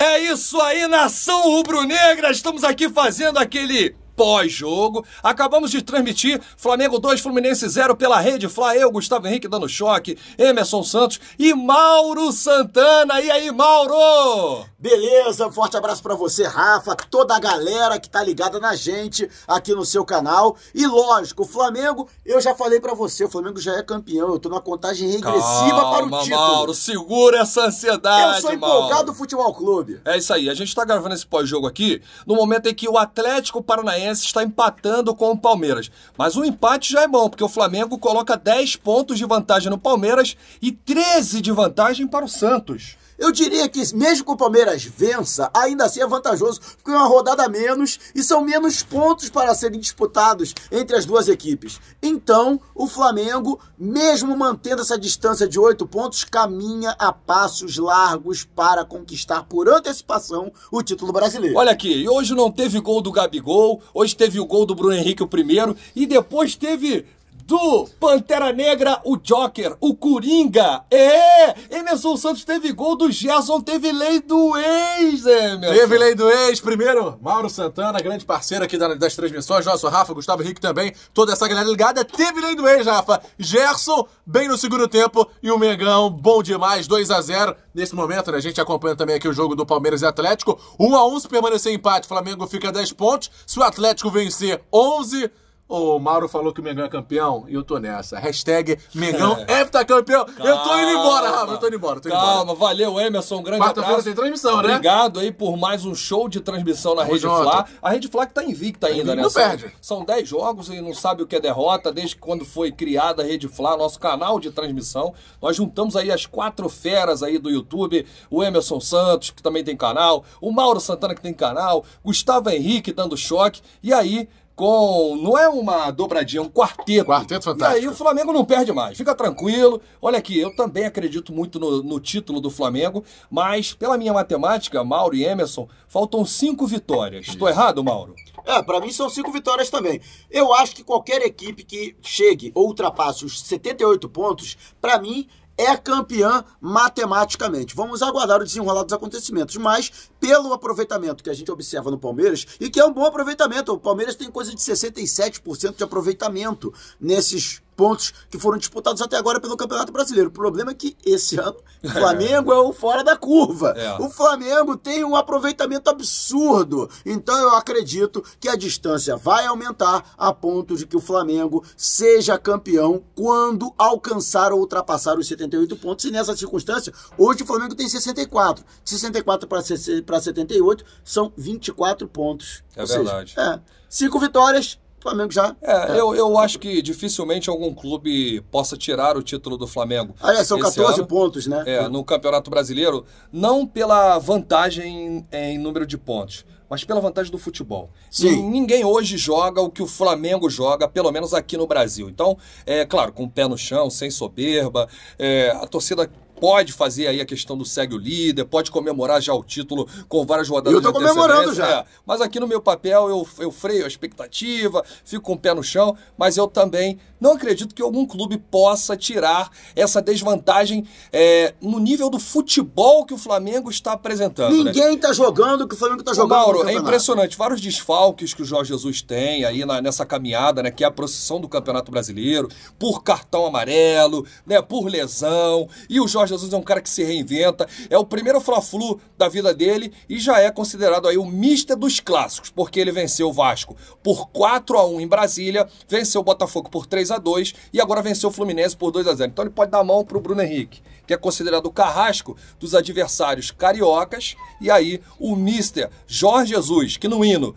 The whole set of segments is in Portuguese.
É isso aí, nação rubro-negra! Estamos aqui fazendo aquele pós-jogo. Acabamos de transmitir Flamengo 2, Fluminense 0 pela Rede Fla. Eu, Gustavo Henrique dando choque, Emerson Santos e Mauro Santana. E aí, Mauro? Beleza, forte abraço para você, Rafa, toda a galera que tá ligada na gente aqui no seu canal. E lógico, o Flamengo, eu já falei para você, o Flamengo já é campeão. Eu tô na contagem regressiva Calma, para o título. Mauro, segura essa ansiedade, eu sou Mauro. empolgado do Futebol Clube. É isso aí, a gente tá gravando esse pós-jogo aqui no momento em que o Atlético Paranaense está empatando com o Palmeiras. Mas o empate já é bom, porque o Flamengo coloca 10 pontos de vantagem no Palmeiras e 13 de vantagem para o Santos. Eu diria que mesmo que o Palmeiras vença, ainda assim é vantajoso, porque é uma rodada a menos e são menos pontos para serem disputados entre as duas equipes. Então, o Flamengo, mesmo mantendo essa distância de oito pontos, caminha a passos largos para conquistar por antecipação o título brasileiro. Olha aqui, hoje não teve gol do Gabigol, hoje teve o gol do Bruno Henrique o primeiro e depois teve do Pantera Negra, o Joker, o Coringa. É! Emerson Santos teve gol do Gerson, teve lei do ex, Emerson. Teve lei do ex, primeiro, Mauro Santana, grande parceiro aqui das transmissões, nosso Rafa, Gustavo Henrique também, toda essa galera ligada. Teve lei do ex, Rafa. Gerson, bem no segundo tempo, e o Megão, bom demais, 2 a 0 Nesse momento, né, a gente acompanha também aqui o jogo do Palmeiras e Atlético. 1 a 1 se permanecer empate, o Flamengo fica 10 pontos. Se o Atlético vencer, 11 o Mauro falou que o Mengão é campeão e eu tô nessa. Hashtag Mengão é campeão. eu tô indo embora, Rafa. Eu tô indo embora. Tô indo Calma, embora. valeu, Emerson. Um grande Quarta-feira tem transmissão, né? Obrigado aí por mais um show de transmissão na Rede. Fla. A Rede Fla que tá invicta ainda, invicta, né? não perde. São 10 jogos e não sabe o que é derrota desde quando foi criada a Rede Fla, nosso canal de transmissão. Nós juntamos aí as quatro feras aí do YouTube, o Emerson Santos, que também tem canal, o Mauro Santana, que tem canal, Gustavo Henrique dando choque, e aí com. Não é uma dobradinha, é um quarteto. Quarteto E fantástico. aí o Flamengo não perde mais. Fica tranquilo. Olha aqui, eu também acredito muito no, no título do Flamengo, mas pela minha matemática, Mauro e Emerson, faltam cinco vitórias. Estou errado, Mauro? É, pra mim são cinco vitórias também. Eu acho que qualquer equipe que chegue ou ultrapasse os 78 pontos, pra mim é campeã matematicamente. Vamos aguardar o desenrolar dos acontecimentos, mas pelo aproveitamento que a gente observa no Palmeiras, e que é um bom aproveitamento, o Palmeiras tem coisa de 67% de aproveitamento nesses pontos que foram disputados até agora pelo Campeonato Brasileiro. O problema é que esse ano o Flamengo é o fora da curva. É. O Flamengo tem um aproveitamento absurdo. Então eu acredito que a distância vai aumentar a ponto de que o Flamengo seja campeão quando alcançar ou ultrapassar os 78 pontos. E nessa circunstância, hoje o Flamengo tem 64. De 64 para 78 são 24 pontos. É Ou seja, verdade. é, cinco vitórias, Flamengo já. É, Eu, eu acho que dificilmente algum clube possa tirar o título do Flamengo. Aliás, são esse 14 ano. pontos, né? É, no Campeonato Brasileiro, não pela vantagem em número de pontos, mas pela vantagem do futebol. Sim. Nin- Ninguém hoje joga o que o Flamengo joga, pelo menos aqui no Brasil. Então, é claro, com o pé no chão, sem soberba, é, a torcida pode fazer aí a questão do segue o líder, pode comemorar já o título com várias rodadas Eu tô comemorando já. É, mas aqui no meu papel eu, eu freio a expectativa, fico com o pé no chão, mas eu também não acredito que algum clube possa tirar essa desvantagem é, no nível do futebol que o Flamengo está apresentando. né? Ninguém tá jogando o que o Flamengo tá Ô, jogando. Mauro, é impressionante. Vários desfalques que o Jorge Jesus tem aí na- nessa caminhada, né? Que é a procissão do Campeonato Brasileiro, por cartão amarelo, né? Por lesão. E o Jorge Jesus é um cara que se reinventa. É o primeiro Fla-Flu da vida dele e já é considerado aí o mister dos clássicos, porque ele venceu o Vasco por 4 a 1 em Brasília, venceu o Botafogo por 3 a 2 e agora venceu o Fluminense por 2 a 0 Então ele pode dar a mão pro Bruno Henrique, que é considerado o carrasco dos adversários cariocas, e aí o mister Jorge Jesus, que no hino,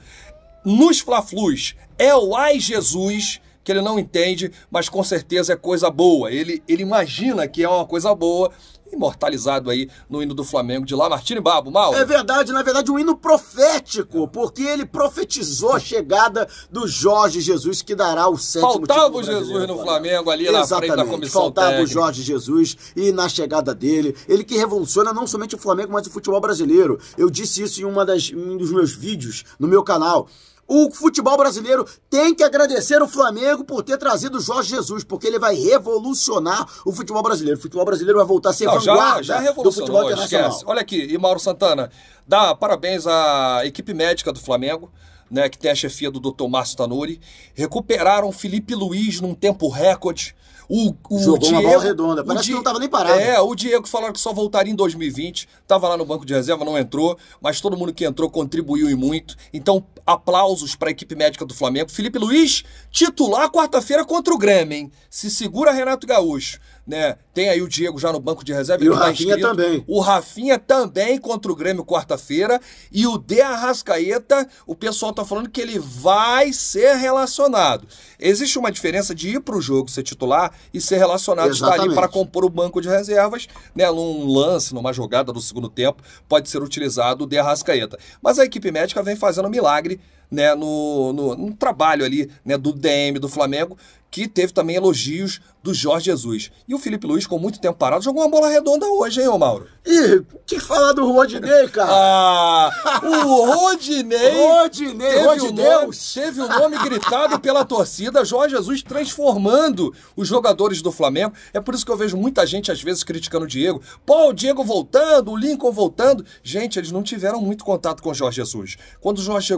nos Fla-Flus, é o Ai Jesus, que ele não entende, mas com certeza é coisa boa. Ele, ele imagina que é uma coisa boa, imortalizado aí no hino do Flamengo de lá, Martini Babo, Mauro. É verdade, na verdade, um hino profético, porque ele profetizou a chegada do Jorge Jesus, que dará o sétimo Faltava o Jesus no Flamengo ali na frente da Exatamente, comissão Faltava técnica. o Jorge Jesus e na chegada dele, ele que revoluciona não somente o Flamengo, mas o futebol brasileiro. Eu disse isso em uma das, em um dos meus vídeos no meu canal. O futebol brasileiro tem que agradecer o Flamengo por ter trazido o Jorge Jesus, porque ele vai revolucionar o futebol brasileiro. O futebol brasileiro vai voltar a ser Não, vanguarda já, já do futebol internacional. esquece. Olha aqui, e Mauro Santana, dá parabéns à equipe médica do Flamengo, né, que tem a chefia do Dr. Márcio Tanuri. Recuperaram Felipe Luiz num tempo recorde. O, o Jogou uma Diego, bola redonda, parece que Di- não tava nem parado. É, o Diego falaram que só voltaria em 2020, tava lá no banco de reserva, não entrou, mas todo mundo que entrou contribuiu e muito. Então, aplausos para a equipe médica do Flamengo. Felipe Luiz, titular quarta-feira contra o Grêmio, hein? Se segura Renato Gaúcho, né? Tem aí o Diego já no banco de reserva, E o tá Rafinha inscrito. também. O Rafinha também contra o Grêmio quarta-feira. E o De Arrascaeta, o pessoal tá falando que ele vai ser relacionado. Existe uma diferença de ir pro jogo ser titular e ser relacionado, estar ali Exatamente. para compor o banco de reservas, né? Num lance, numa jogada do segundo tempo, pode ser utilizado o De Arrascaeta. Mas a equipe médica vem fazendo milagre, né? No, no, no trabalho ali, né? Do DM do Flamengo, que teve também elogios do Jorge Jesus. E o Felipe Luiz, com muito tempo parado, jogou uma bola redonda hoje, hein, ô Mauro? Ih, que falar do Rodinei, cara? Ah, o Rodinei Rodinei, teve o, nome, teve o nome gritado pela torcida, Jorge Jesus transformando os jogadores do Flamengo. É por isso que eu vejo muita gente, às vezes, criticando o Diego. Pô, o Diego voltando, o Lincoln voltando. Gente, eles não tiveram muito contato com o Jorge Jesus. Quando o Jorge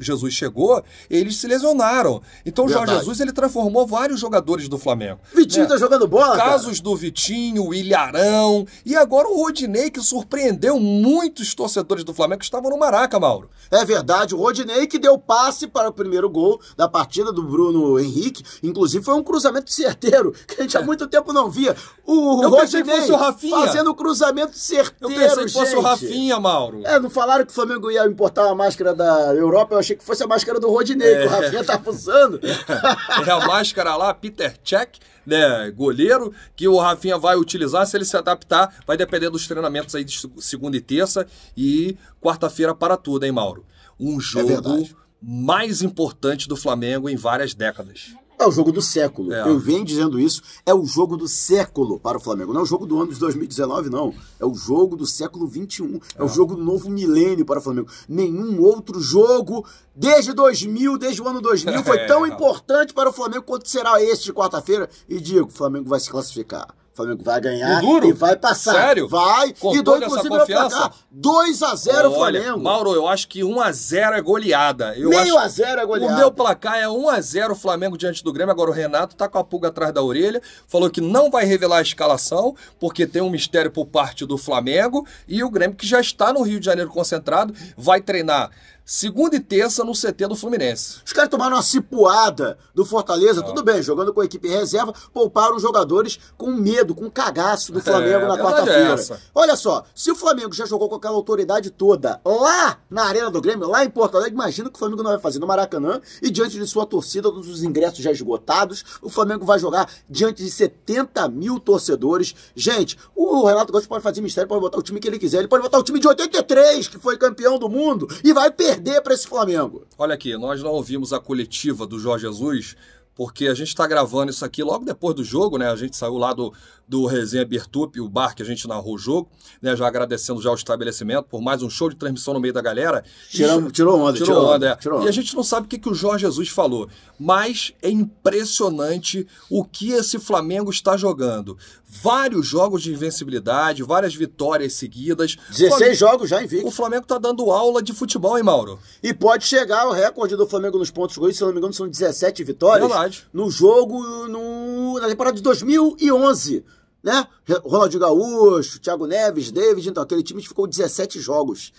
Jesus, chegou, eles se lesionaram. Então o Jorge. Jesus ele transformou vários jogadores do Flamengo. Vitinho né? tá jogando bola, cara. Casos do Vitinho, o Ilharão e agora o Rodinei, que surpreendeu muitos torcedores do Flamengo que estavam no Maraca, Mauro. É verdade, o Rodinei que deu passe para o primeiro gol da partida do Bruno Henrique. Inclusive foi um cruzamento certeiro, que a gente há muito tempo não via. O Eu pensei que Rodinei fosse o Rafinha. fazendo cruzamento Eu certeiro, pensei que fosse gente. o Rafinha, Mauro. É, não falaram que o Flamengo ia importar uma máscara da Europa, eu achei que fosse a máscara do Rodinei, que o Rafinha tá usando. É a máscara lá, Peter Check, né, goleiro, que o Rafinha vai utilizar. Se ele se adaptar, vai depender dos treinamentos aí de segunda e terça. E quarta-feira para tudo, hein, Mauro? Um jogo verdade. mais importante do Flamengo em várias décadas. É o jogo do século. É. Eu venho dizendo isso. É o jogo do século para o Flamengo. Não é o jogo do ano de 2019, não. É o jogo do século 21. É, o jogo do novo milênio para o Flamengo. Nenhum outro jogo desde 2000, desde o ano 2000, foi É. tão importante para o Flamengo quanto será esse de quarta-feira. E digo, o Flamengo vai se classificar. O Flamengo vai ganhar e vai passar. Sério? Vai. Com e essa inclusive, confiança? placar. 2 a 0 Olha, Flamengo. Mauro, eu acho que 1x0 é goleada. Eu Meio acho... a zero é goleada. O meu placar é 1x0 Flamengo diante do Grêmio. Agora o Renato tá com a pulga atrás da orelha. Falou que não vai revelar a escalação, porque tem um mistério por parte do Flamengo. E o Grêmio, que já está no Rio de Janeiro concentrado, vai treinar segunda e terça no CT do Fluminense. Os caras tomaram uma cipuada do Fortaleza, tudo bem, jogando com a equipe reserva, pouparam os jogadores com medo, com cagaço do Flamengo É, na é quarta-feira. essa. Olha só, se o Flamengo já jogou com aquela autoridade toda lá na Arena do Grêmio, lá em Porto Alegre, imagina o que o Flamengo não vai fazer no Maracanã e diante de sua torcida, todos os ingressos já esgotados, o Flamengo vai jogar diante de 70 mil torcedores. Gente, o Renato Gaúcho pode fazer mistério, pode botar o time que ele quiser, ele pode botar o time de 83, que foi campeão do mundo, e vai perder para esse Flamengo. Olha aqui, nós não ouvimos a coletiva do Jorge Jesus, porque a gente está gravando isso aqui logo depois do jogo, né? A gente saiu lá do, do Resenha Bertup, o bar que a gente narrou o jogo, né? Já agradecendo já o estabelecimento por mais um show de transmissão no meio da galera. E- Tiramos- tirou onda, tirou, tirou onda, é. tirou E a gente não sabe o que, que o Jorge Jesus falou, mas é impressionante o que esse Flamengo está jogando. Vários jogos de invencibilidade, várias vitórias seguidas. 16 jogos já O invicto. Flamengo tá dando aula de futebol, hein, Mauro? E pode chegar ao recorde do Flamengo nos pontos corridos, se não me engano, são 17 vitórias. Verdade. No jogo no, na temporada de 2011. Né? Ronaldinho Gaúcho, Thiago Neves, David, então aquele time ficou 17 jogos.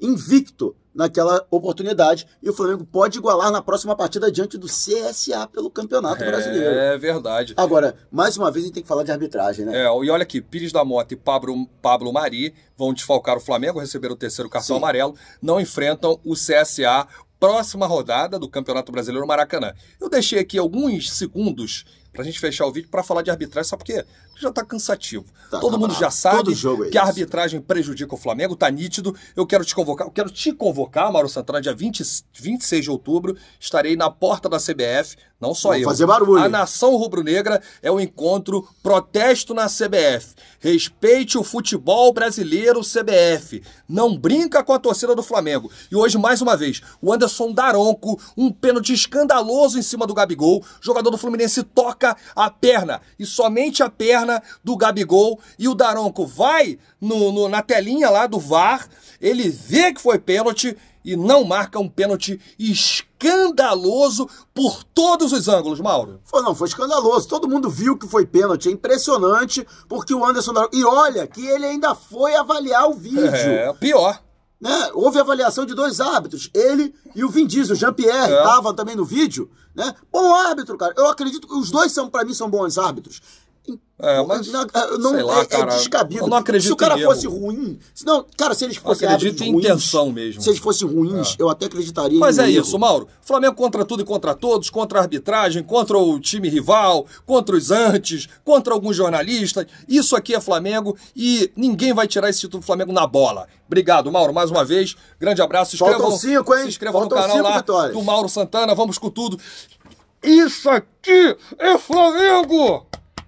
Invicto naquela oportunidade. E o Flamengo pode igualar na próxima partida diante do CSA pelo Campeonato Brasileiro. É verdade. Agora, mais uma vez a gente tem que falar de arbitragem, né? É, e olha aqui, Pires da Mota e Pablo, Pablo Mari vão desfalcar o Flamengo, receber o terceiro cartão Sim. amarelo, não enfrentam o CSA, próxima rodada do Campeonato Brasileiro no Maracanã. Eu deixei aqui alguns segundos pra gente fechar o vídeo pra falar de arbitragem, sabe por quê? Já tá cansativo. Tá, Todo tá mundo bravo. já sabe é que a arbitragem prejudica o Flamengo, tá nítido. Eu quero te convocar, eu quero te convocar, Mauro Santana, dia 20, 26 de outubro, estarei na porta da CBF, não só Vamos eu. fazer barulho. A nação rubro-negra é o encontro protesto na CBF. Respeite o futebol brasileiro CBF. Não brinca com a torcida do Flamengo. E hoje, mais uma vez, o Anderson Daronco, um pênalti escandaloso em cima do Gabigol. O jogador do Fluminense toca a perna, e somente a perna do Gabigol. E o Daronco vai no- no- na telinha lá do VAR, ele vê que foi pênalti e não marca um pênalti escandaloso por todos os ângulos, Mauro. Foi, não, foi escandaloso. Todo mundo viu que foi pênalti. É impressionante, porque o Anderson. E olha que ele ainda foi avaliar o vídeo. É, pior. né? Houve avaliação de dois árbitros, ele e o Vin Diesel, o Jean-Pierre, É. estavam também no vídeo, né? Bom árbitro, cara. Eu acredito que os dois são, para mim, são bons árbitros. É, mas, não, é, não- sei lá, é, cara, é descabido. eu não acredito Se o cara fosse erro. ruim, se não, cara, se eles fossem acredito em ruins, intenção mesmo. Se eles fossem ruins, eu até acreditaria Mas é erro. isso, Mauro. Flamengo contra tudo e contra todos, contra a arbitragem, contra o time rival, contra os antes, contra alguns jornalistas. Isso aqui é Flamengo e ninguém vai tirar esse título do Flamengo na bola. Obrigado, Mauro, mais uma vez. Grande abraço. Se inscrevam, cinco, hein? Se inscrevam Faltam no canal lá vitórias. do Mauro Santana. Vamos com tudo. Isso aqui é Flamengo!